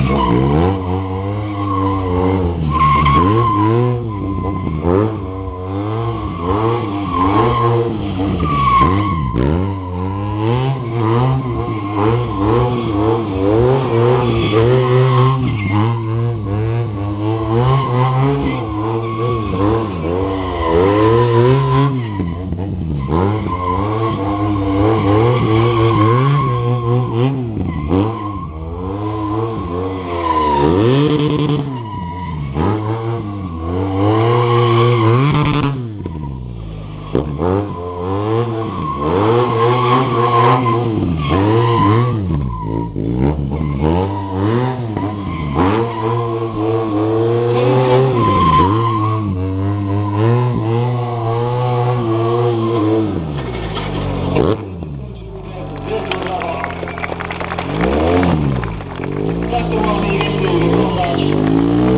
Oh. That's the.